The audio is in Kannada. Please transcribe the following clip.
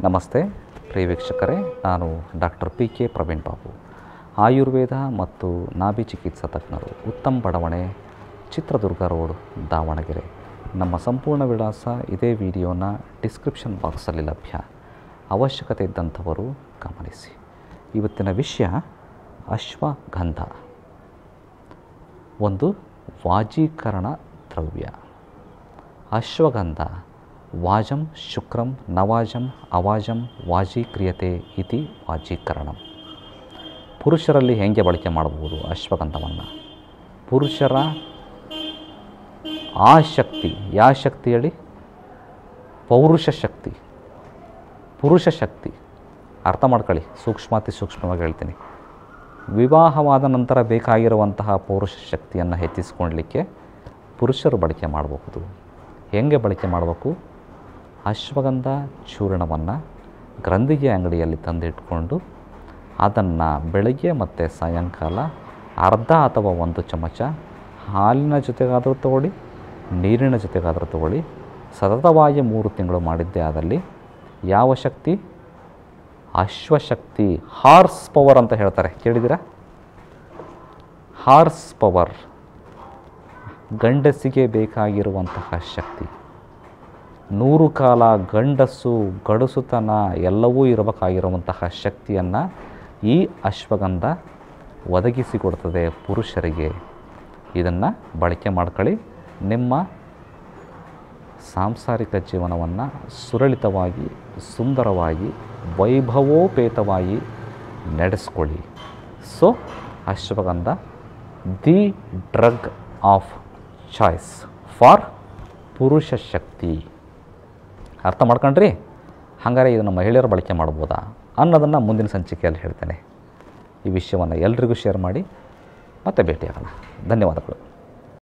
ನಮಸ್ತೆ, ಪ್ರಿಯ ವೀಕ್ಷಕರೇ. ನಾನು doctor P K Praveen Babu. Ayurveda ಮತ್ತು ನಾಭಿ ಚಿಕಿತ್ಸಾ ತಜ್ಞರು ಉತ್ತಮ ಬಡಾವಣೆ, ಚಿತ್ರದುರ್ಗ ರೋಡ್, ದಾವಣಗೆರೆ. ನಮ್ಮ ಸಂಪೂರ್ಣ ವಿಳಾಸ ಇದೇ ವಿಡಿಯೋನ ಡಿಸ್ಕ್ರಿಪ್ಷನ್ ಬಾಕ್ಸಲ್ಲಿ ಲಭ್ಯ. ಅವಶ್ಯಕತೆ ಇದ್ದಂಥವರು ಗಮನಿಸಿ. ಇವತ್ತಿನ ವಿಷಯ, ಅಶ್ವಗಂಧ. ಒಂದು ವಾಜೀಕರಣ ದ್ರವ್ಯ. ಅಶ್ವಗಂಧ ವಾಜಂ ಶುಕ್ರಂ ನವಾಜಂ ಅವಾಜಂ ವಾಜೀಕ್ರಿಯತೆ ಇತಿ ವಾಜೀಕರಣಂ. ಪುರುಷರಲ್ಲಿ ಹೇಗೆ ಬಳಕೆ ಮಾಡಬಹುದು ಅಶ್ವಗಂಧವನ್ನು? ಪುರುಷರ ಆ ಶಕ್ತಿ ಯಾವ ಶಕ್ತಿ ಹೇಳಿ? ಪೌರುಷ ಶಕ್ತಿ. ಪುರುಷ ಶಕ್ತಿ. ಅರ್ಥ ಮಾಡ್ಕೊಳ್ಳಿ, ಸೂಕ್ಷ್ಮಾತಿ ಸೂಕ್ಷ್ಮವಾಗಿ ಹೇಳ್ತೀನಿ. ವಿವಾಹವಾದ ನಂತರ ಬೇಕಾಗಿರುವಂತಹ ಪೌರುಷ ಶಕ್ತಿಯನ್ನು ಹೆಚ್ಚಿಸ್ಕೊಳ್ಲಿಕ್ಕೆ ಪುರುಷರು ಬಳಕೆ ಮಾಡಬಹುದು. ಹೆಂಗೆ ಬಳಕೆ ಮಾಡಬೇಕು? ಅಶ್ವಗಂಧ ಚೂರ್ಣವನ್ನು ಗ್ರಂಥಿಗೆ ಅಂಗಡಿಯಲ್ಲಿ ತಂದಿಟ್ಕೊಂಡು ಅದನ್ನು ಬೆಳಗ್ಗೆ ಮತ್ತು ಸಾಯಂಕಾಲ ಅರ್ಧ ಅಥವಾ ಒಂದು ಚಮಚ ಹಾಲಿನ ಜೊತೆಗಾದರೂ ತಗೊಳ್ಳಿ, ನೀರಿನ ಜೊತೆಗಾದರೂ ತಗೊಳ್ಳಿ. ಸತತವಾಗಿ ಮೂರು ತಿಂಗಳು ಮಾಡಿದ್ದೆ ಆದಲ್ಲಿ ಯಾವ ಶಕ್ತಿ? ಅಶ್ವಶಕ್ತಿ, ಹಾರ್ಸ್ ಪವರ್ ಅಂತ ಹೇಳ್ತಾರೆ. ಕೇಳಿದಿರಾ ಹಾರ್ಸ್ ಪವರ್, ಗಂಡಸಿಗೆ ಬೇಕಾಗಿರುವಂತಹ ಶಕ್ತಿ. ನೂರು ಕಾಲ ಗಂಡಸು ಗಡಸುತನ ಎಲ್ಲವೂ ಇರಬೇಕಾಗಿರುವಂತಹ ಶಕ್ತಿಯನ್ನು ಈ ಅಶ್ವಗಂಧ ಒದಗಿಸಿಕೊಡ್ತದೆ ಪುರುಷರಿಗೆ. ಇದನ್ನು ಬಳಕೆ ಮಾಡ್ಕೊಳ್ಳಿ. ನಿಮ್ಮ ಸಾಂಸಾರಿಕ ಜೀವನವನ್ನು ಸುರಳಿತವಾಗಿ, ಸುಂದರವಾಗಿ, ವೈಭವೋಪೇತವಾಗಿ ನಡೆಸ್ಕೊಳ್ಳಿ. So ashwagandha the drug of choice for purusha shakti. ಅರ್ಥ ಮಾಡ್ಕೊಂಡ್ರಿ? ಹಾಗಾದ್ರೆ ಇದನ್ನು ಮಹಿಳೆಯರು ಬಳಕೆ ಮಾಡ್ಬೋದಾ? ಅನ್ನೋದನ್ನು ಮುಂದಿನ ಸಂಚಿಕೆಯಲ್ಲಿ ಹೇಳ್ತೇನೆ. ಈ ವಿಷಯವನ್ನು ಎಲ್ರಿಗೂ ಶೇರ್ ಮಾಡಿ ಮತ್ತೆ ಭೇಟಿಯಾಗೋಣ. ಧನ್ಯವಾದಗಳು.